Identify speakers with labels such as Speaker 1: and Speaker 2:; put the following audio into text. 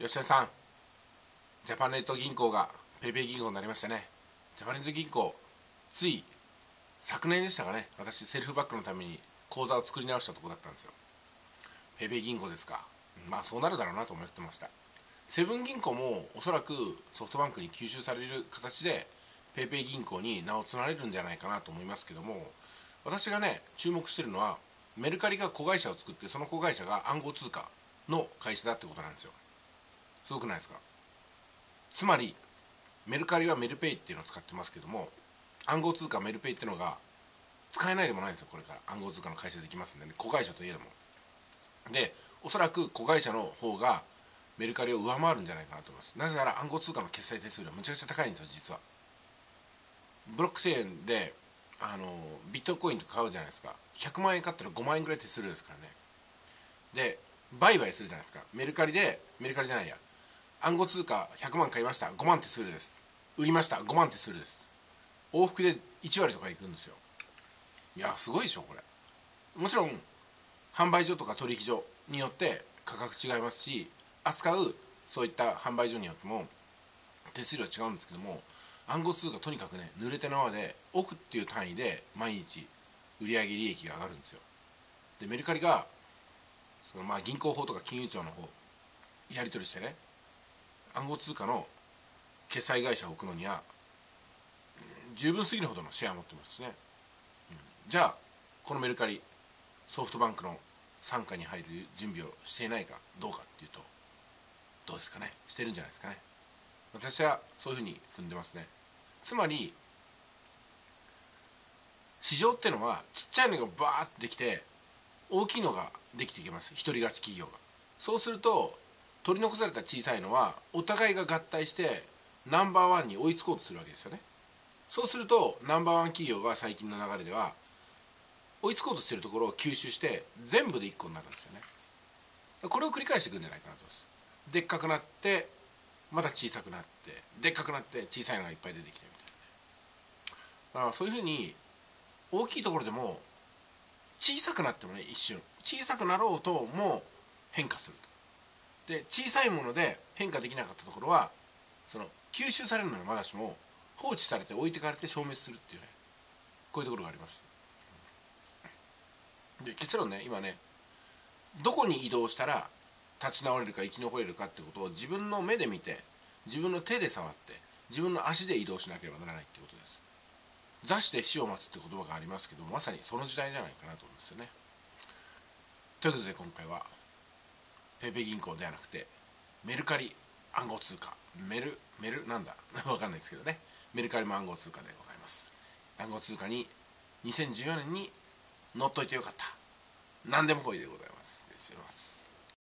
Speaker 1: 吉田さんジャパネット銀行が PayPay 銀行になりましたね。ジャパネット銀行つい昨年でしたかね。私セルフバックのために口座を作り直したとこだったんですよ。PayPay 銀行ですか。まあそうなるだろうなと思ってました。セブン銀行もおそらくソフトバンクに吸収される形で PayPay 銀行に名を連ねるんじゃないかなと思いますけども私がね注目してるのはメルカリが子会社を作ってその子会社が暗号通貨の会社だってことなんですよ。すごくないですか？つまりメルカリはメルペイっていうのを使ってますけども暗号通貨メルペイっていうのが使えないでもないんですよこれから。暗号通貨の会社できますんでね。子会社といえどもでおそらく子会社の方がメルカリを上回るんじゃないかなと思います。なぜなら暗号通貨の決済手数料むちゃくちゃ高いんですよ実は。ブロックチェーンであのビットコインとか買うじゃないですか。100万円買ったら5万円ぐらい手数料ですからね。で売買するじゃないですか。メルカリでメルカリじゃないや。暗号通貨100万買いました。5万手数料です。売りました。5万手数料です。往復で1割とかいくんですよ。いやすごいでしょこれ。もちろん販売所とか取引所によって価格違いますし扱うそういった販売所によっても手数料違うんですけども暗号通貨とにかくね濡れて縄で億っていう単位で毎日売上利益が上がるんですよ。でメルカリがそのまあ銀行法とか金融庁の方やり取りしてね暗号通貨の決済会社を置くのには十分すぎるほどのシェアを持ってますしね、うん、じゃあこのメルカリソフトバンクの傘下に入る準備をしていないかどうかっていうとどうですかね？してるんじゃないですかね？私はそういうふうに踏んでますね。つまり市場ってのはちっちゃいのがバーッとできて大きいのができていきます。一人勝ち企業が。そうすると取り残された小さいのはお互いが合体してナンバーワンに追いつこうとするわけですよね。そうするとナンバーワン企業が最近の流れでは追いつこうとしてるところを吸収して全部で1個になるんですよね。これを繰り返していくんじゃないかなと思います。でっかくなってまた小さくなってでっかくなって小さいのがいっぱい出てきてみたいなね。だからそういうふうに大きいところでも小さくなってもね一瞬。小さくなろうとも変化すると。で小さいもので変化できなかったところはその吸収されるのはまだしも。放置されて置いてかれて消滅するっていうね。こういうところがあります。で結論ね今ねどこに移動したら立ち直れるか生き残れるかってことを自分の目で見て自分の手で触って自分の足で移動しなければならないってことです。座して死を待つって言葉がありますけどまさにその時代じゃないかなと思うんですよね。ということで今回は PayPay 銀行ではなくてメルカリ暗号通貨。メルメルなんだ？わかんないですけどね。メルカリも暗号通貨でございます。暗号通貨に2014年に乗っといてよかった。何でもこいでございます。失礼します。